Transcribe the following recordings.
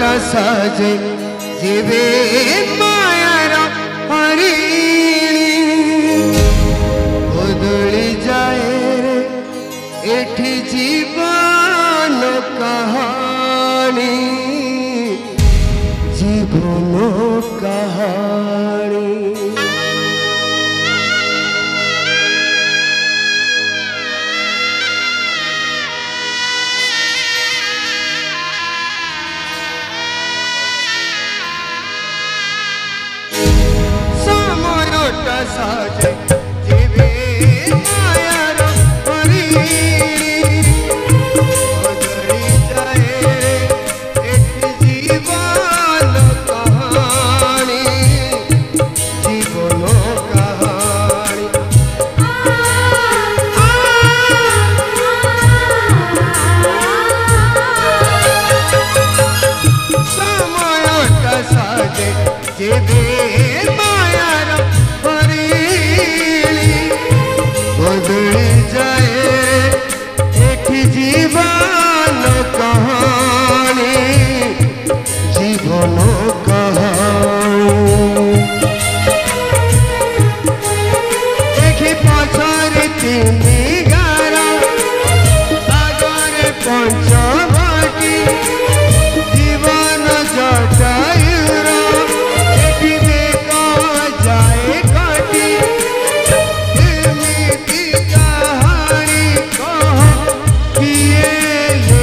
सजे जीवे माया बदली जाए रे एठी जीवन कहानी। जीवन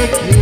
take me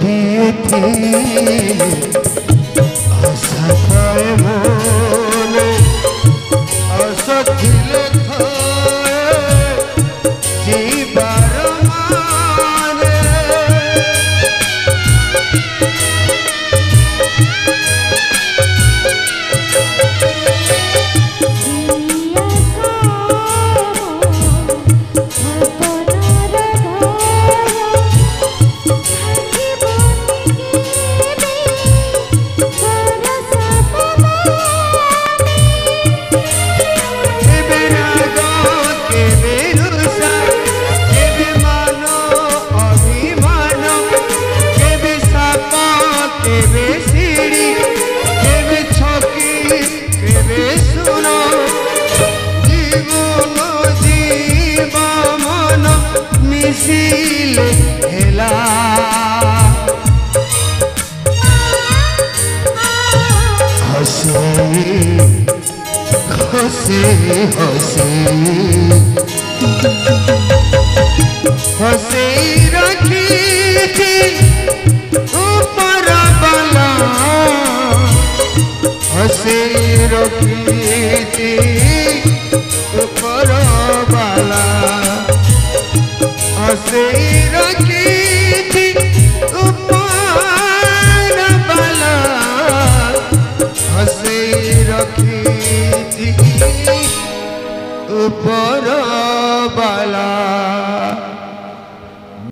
পেতে से हसे। हसे रखी ऊपर बला हसे रखी थी ऊपर बला हसे रखी ऊपर वाला